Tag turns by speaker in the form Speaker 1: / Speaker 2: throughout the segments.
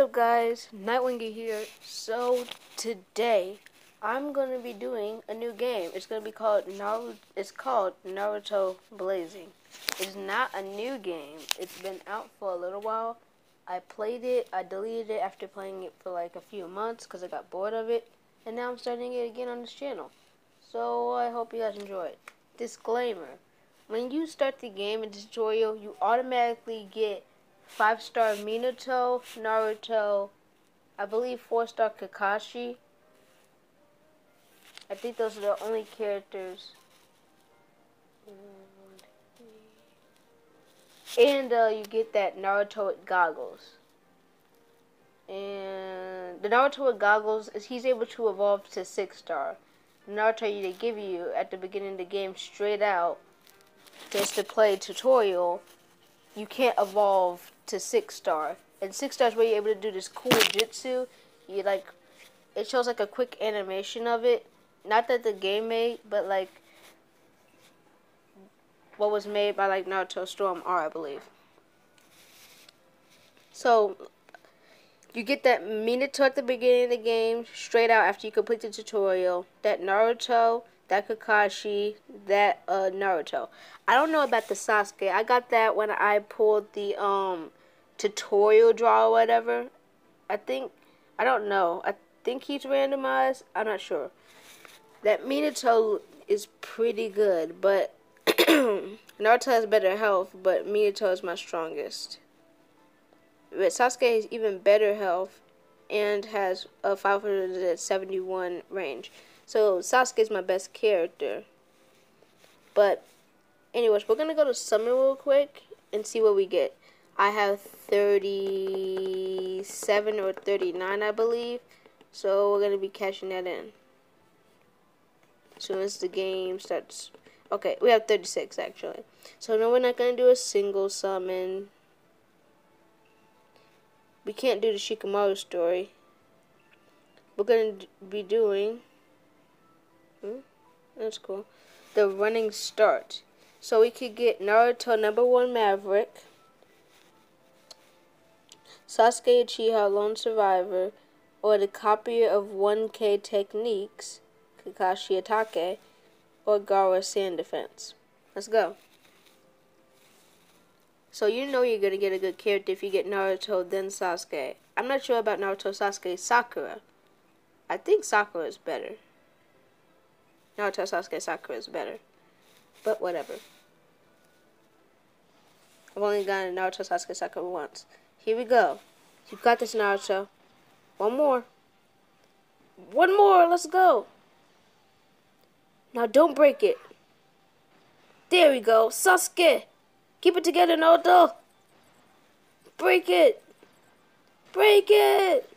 Speaker 1: up guys, Nightwinger here. So today I'm gonna be doing a new game. It's gonna be called Naruto it's called Naruto Blazing. It's not a new game. It's been out for a little while. I played it, I deleted it after playing it for like a few months because I got bored of it. And now I'm starting it again on this channel. So I hope you guys enjoy it. Disclaimer. When you start the game in tutorial, you automatically get five star Minato, Naruto, I believe four star Kakashi. I think those are the only characters. And uh, you get that Naruto with goggles. And the Naruto with goggles is he's able to evolve to six star. Naruto they give you at the beginning of the game straight out just to play tutorial, you can't evolve to six star. And six stars where you're able to do this cool jutsu. You like, it shows like a quick animation of it. Not that the game made, but like what was made by like Naruto Storm R, I believe. So you get that Minato at the beginning of the game, straight out after you complete the tutorial. That Naruto, that Kakashi, that uh, Naruto. I don't know about the Sasuke. I got that when I pulled the um tutorial draw or whatever. I think, I don't know. I think he's randomized. I'm not sure. That Minato is pretty good, but Naruto has better health, but Minato is my strongest. But Sasuke has even better health and has a 571 range. So Sasuke is my best character. But anyways, we're gonna go to summon real quick and see what we get. I have 37 or 39, I believe. So we're to be cashing that in. As soon as the game starts. Okay, we have 36 actually. So no, we're not to do a single summon. We can't do the Shikamaru story. We're to be doing... Hmm, that's cool. The running start. So we could get Naruto number one Maverick. Sasuke Uchiha Lone Survivor, or the copier of 1K Techniques, Kakashi Hatake, or Gaara Sand Defense. Let's go. So you know you're going to get a good character if you get Naruto, then Sasuke. I'm not sure about Naruto, Sasuke, Sakura. I think Sakura is better. Naruto, Sasuke, Sakura is better. But whatever. I've only gotten Naruto, Sasuke, Sakura once. Here we go. You've got this, Naruto. One more. One more. Let's go. Now don't break it. There we go. Sasuke. Keep it together, Naruto. Break it. Break it.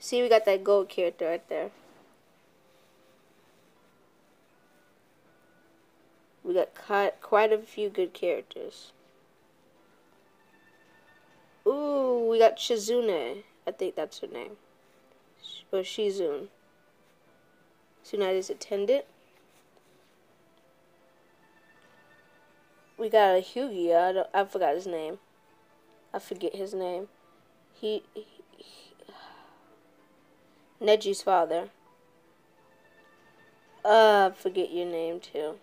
Speaker 1: See, we got that gold character right there. We got quite, a few good characters. Ooh, we got Shizune. I think that's her name. Or Shizune. Tsunade's attendant. We got a Hyuga. I, I forgot his name. I forget his name. He Neji's father. Uh, forget your name too.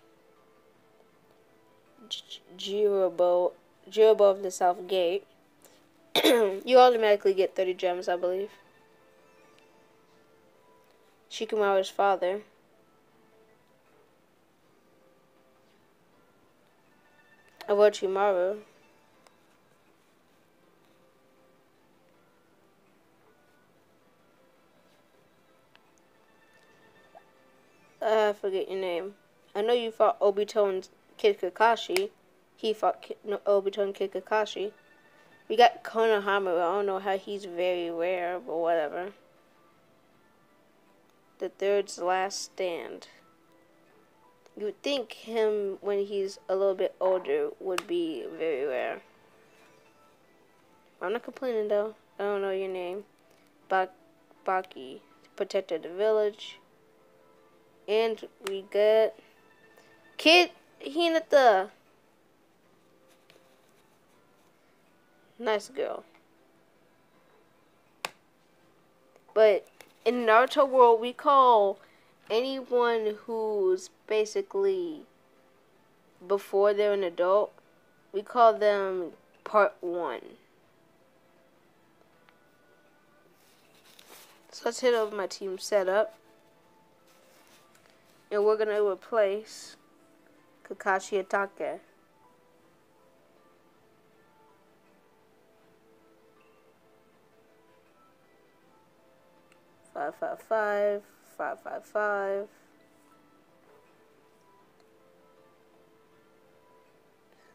Speaker 1: Jirobo, Jirobo of the South Gate. you automatically get 30 gems, I believe. Shikamaru's father. Orochimaru. Forget your name. I know you fought Obito and Kid Kakashi. He fought Kid, no, Obito and Kid Kakashi. We got Konohamaru. I don't know how he's very rare, but whatever. The third's last stand. You would think him, when he's a little bit older, would be very rare. I'm not complaining, though. I don't know your name. Bak Baki. Protector of the village. And we got... Kid Hinata. Nice girl. But in Naruto world, we call anyone who's basically before they're an adult, we call them part one. So let's hit over my team setup. And we're going to replace Kakashi Hatake. Five, five, five, five, five, five.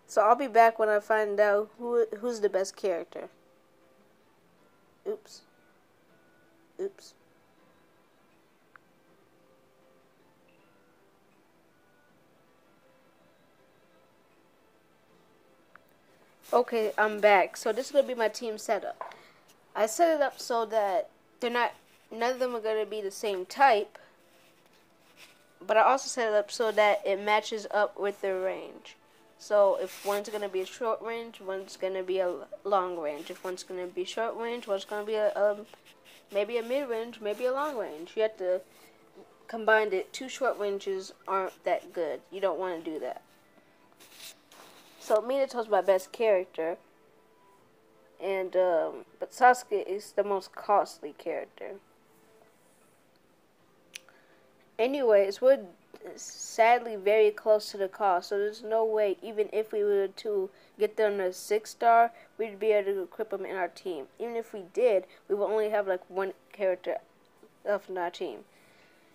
Speaker 1: So I'll be back when I find out who who's the best character. Oops. Oops. Okay, I'm back. So this is gonna be my team setup. I set it up so that they're not none of them are gonna be the same type. But I also set it up so that it matches up with their range. So if one's going to be a short range, one's going to be a long range. If one's going to be short range, one's going to be a um, maybe a mid range, maybe a long range. You have to combine it. Two short ranges aren't that good. You don't want to do that. So Minato's my best character, and um, but Sasuke is the most costly character. Anyways, we're sadly very close to the cost. So there's no way, even if we were to get them a six star, we'd be able to equip them in our team. Even if we did, we would only have like one character left in our team.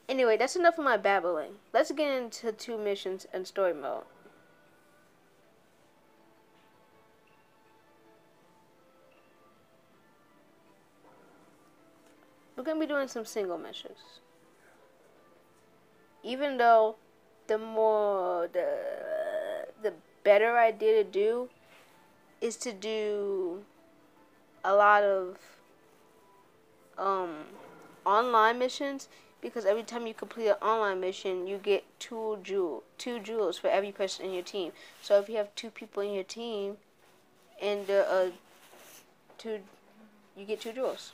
Speaker 1: Anyway, that's enough of my babbling. Let's get into two missions and story mode. Going to be doing some single missions. Even though the more the the better idea to do is to do a lot of um online missions because every time you complete an online mission you get two jewel two jewels for every person in your team. So if you have two people in your team and uh, two you get two jewels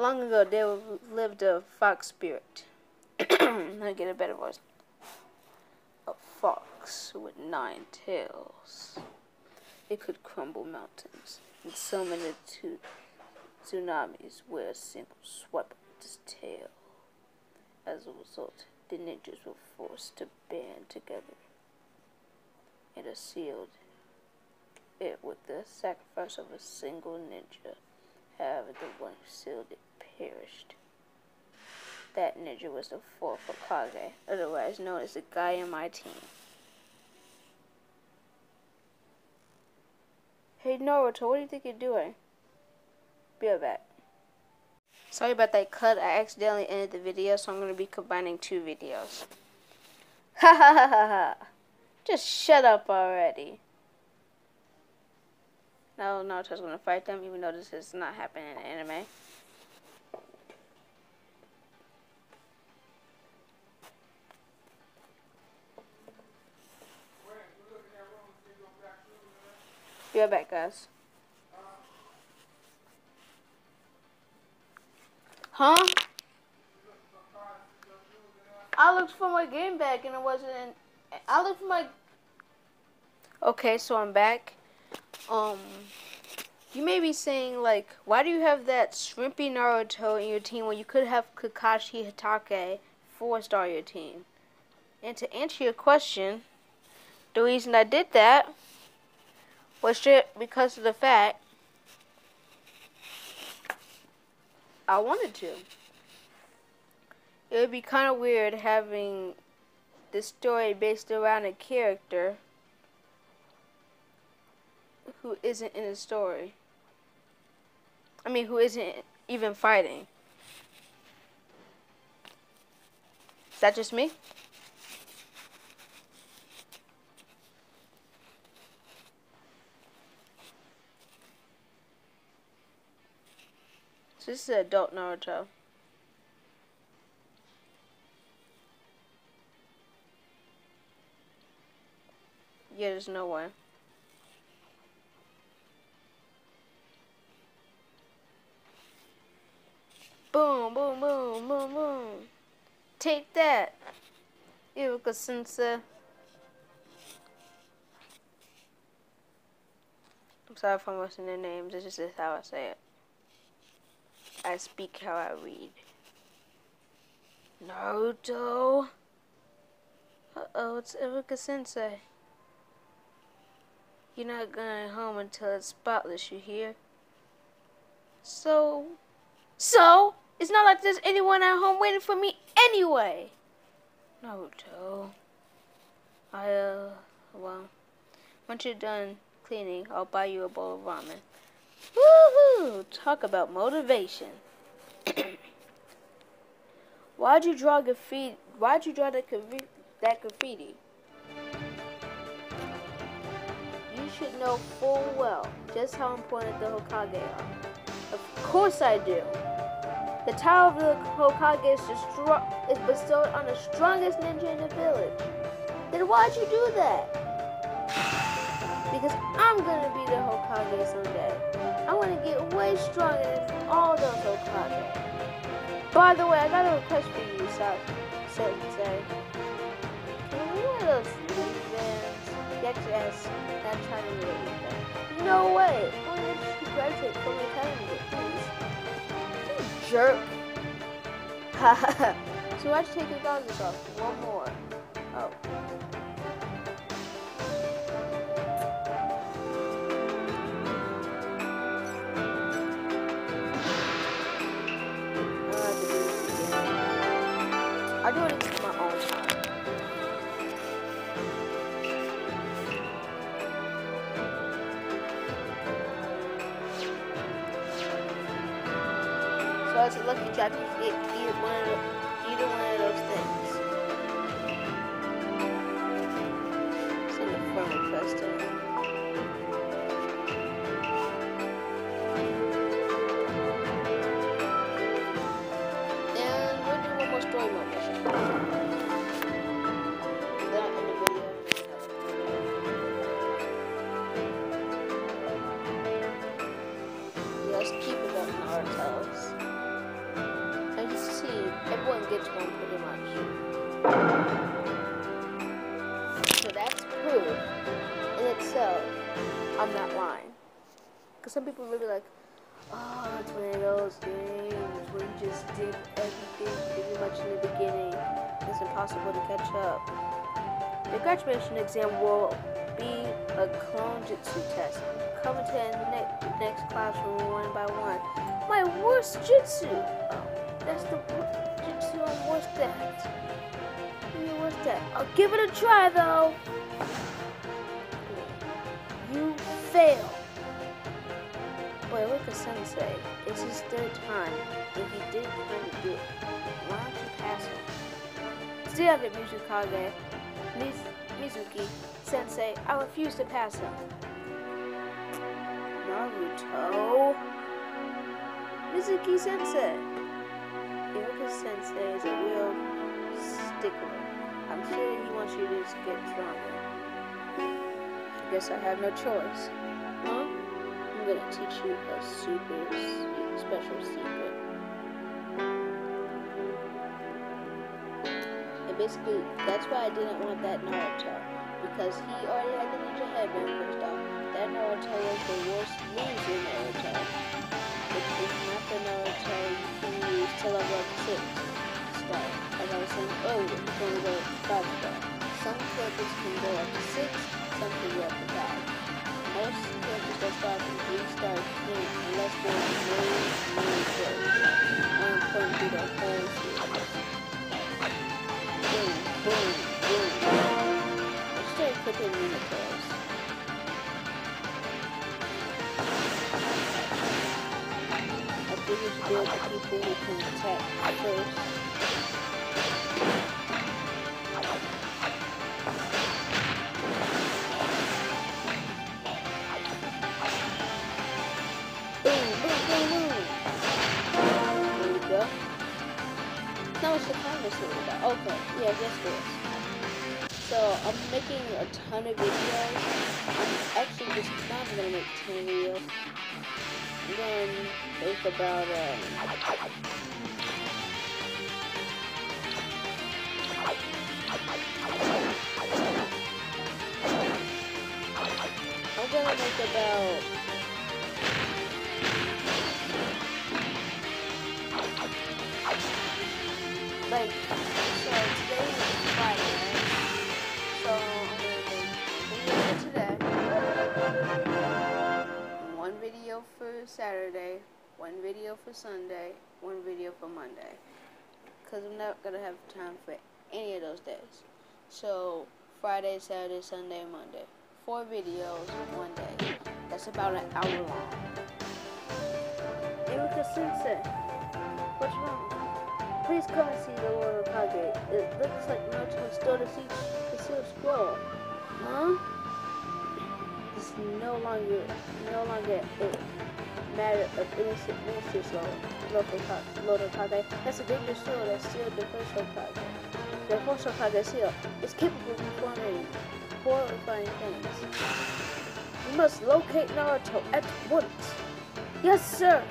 Speaker 1: long ago there lived a fox spirit I get a better voice. A fox with nine tails. It could crumble mountains and summon it to tsunamis where a single swipe of its tail. As a result, the ninjas were forced to band together and sealed it with the sacrifice of a single ninja. However, the one who sealed it perished. That ninja was the fourth Hokage, otherwise known as the guy in my team. Hey Naruto, what do you think you're doing? Be right back. Sorry about that cut. I accidentally ended the video, so I'm going to be combining two videos. Ha ha ha ha ha. Just shut up already. No, Naruto's to fight them, even though this is not happening in anime. Be right back, guys. Huh? I looked for my game bag and it wasn't in. I looked for my. Okay, so I'm back. Um, you may be saying like, why do you have that shrimpy Naruto in your team when you could have Kakashi Hatake four star your team? And to answer your question, the reason I did that was just because of the fact I wanted to. It would be kind of weird having the story based around a character who isn't in the story. I mean, who isn't even fighting. Is that just me? So This is adult Naruto. Yeah, there's no way. Boom, boom, boom, boom, boom. Take that, Iruka Sensei. I'm sorry if I'm messing their names. This is just how I say it. I speak how I read. Naruto. Uh-oh, it's Iruka Sensei. You're not going home until it's spotless, you hear? So, so, it's not like there's anyone at home waiting for me anyway. Naruto. I, uh, well, once you're done cleaning, I'll buy you a bowl of ramen. Woohoo! Talk about motivation. Why'd you draw graffiti? Why'd you draw that, that graffiti? You should know full well just how important the Hokage are. Of course I do. The title of the Hokage is, is bestowed on the strongest ninja in the village. Then why'd you do that? Because I'm gonna be the Hokage someday. I wanna get way stronger than all those Hokage. By the way, I got a request for you, Sensei. Can we wear those bands? Yes, yes. Not trying to get anything. No way. Why don't you graduate from the academy? You jerk. so why'd you take your goggles off? One more. Oh. I do it. Did everything pretty much in the beginning. It's impossible to catch up. The graduation exam will be a clone jutsu test. Come to the next, next classroom one by one. My worst jutsu! Oh, that's the what's that? What's that? I'll give it a try though. You fail. Boy, look at Sensei. It's his third time, and he did of do it. Why don't you pass him? Still have it, Mizukage. Miz Mizuki, Sensei, I refuse to pass him. Naruto. Mizuki Sensei. Iruka Sensei is a real stickler. I'm sure he wants you to get stronger. I guess I have no choice. Huh? I'm gonna teach you a super special secret. Basically, that's why I didn't want that Naruto. Because he already had the ninja headband first off. That Naruto was the worst loser Naruto. Which is not the Naruto you can use to level up 6 star. As I was saying earlier, you can go 5 star. Some characters can go up to 6, some can go up to 5. Most characters that start from 3 stars unless they're really, really good. I'm going through the whole series. Let's start clicking Minotaurs. biggest deal to people who can attack first. There we go. It's the conversation. Okay, yeah, guess this. So I'm making a ton of videos. I'm actually just not gonna make a ton of videos. And then make about um I'm gonna make about like so today is Friday. One video for Saturday, one video for Sunday, one video for Monday. Cause I'm not gonna have time for any of those days. So Friday, Saturday, Sunday, Monday. Four videos one day. That's about an hour long. Iruka Sensei, what's wrong? Please come and see the Lord of. It looks like Naruto stole the seed, the sealed scroll. Huh? No longer, no longer a matter of innocent ministers. Lord Hokage. That's a dangerous sword that still the first Hokage. The first Hokage seal is capable of performing horrifying things. We must locate Naruto at once. Yes, sir.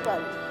Speaker 1: By